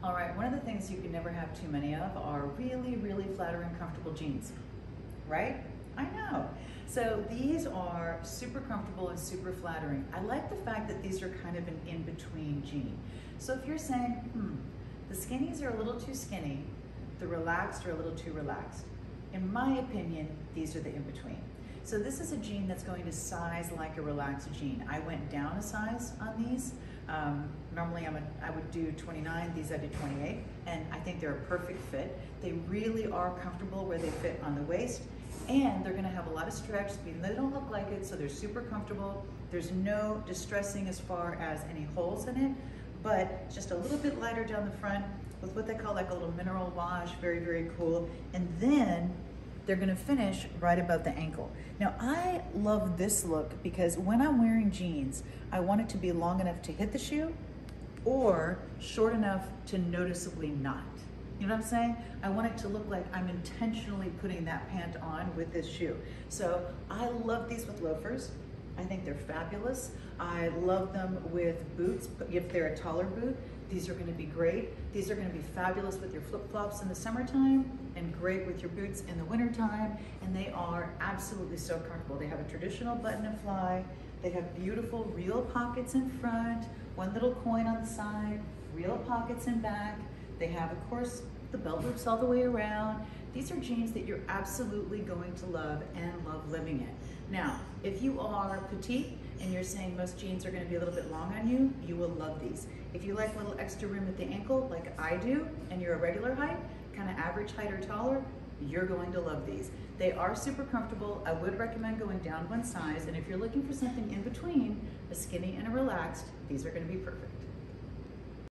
All right, one of the things you can never have too many of are really, really flattering, comfortable jeans, right? I know. So these are super comfortable and super flattering. I like the fact that these are kind of an in-between jean. So if you're saying, hmm, the skinnies are a little too skinny, the relaxed are a little too relaxed. In my opinion, these are the in-between. So this is a jean that's going to size like a relaxed jean. I went down a size on these. Um, normally I'm a, I would do 29, these I did 28, and I think they're a perfect fit. They really are comfortable where they fit on the waist, and they're gonna have a lot of stretch, even they don't look like it, so they're super comfortable. There's no distressing as far as any holes in it, but just a little bit lighter down the front with what they call like a little mineral wash, very, very cool. And then they're gonna finish right above the ankle. Now I love this look because when I'm wearing jeans, I want it to be long enough to hit the shoe or short enough to noticeably not. You know what I'm saying? I want it to look like I'm intentionally putting that pant on with this shoe. So I love these with loafers. I think they're fabulous. I love them with boots, but if they're a taller boot. These are gonna be great. These are gonna be fabulous with your flip-flops in the summertime and great with your boots in the wintertime. And they are absolutely so comfortable. They have a traditional button and fly. They have beautiful real pockets in front, one little coin on the side, real pockets in back. They have, of course, the belt loops all the way around. These are jeans that you're absolutely going to love and love living in. Now, if you are petite and you're saying most jeans are gonna be a little bit long on you, you will love these. If you like a little extra room at the ankle, like I do, and you're a regular height, kind of average height or taller, you're going to love these. They are super comfortable. I would recommend going down one size, and if you're looking for something in between, a skinny and a relaxed, these are gonna be perfect.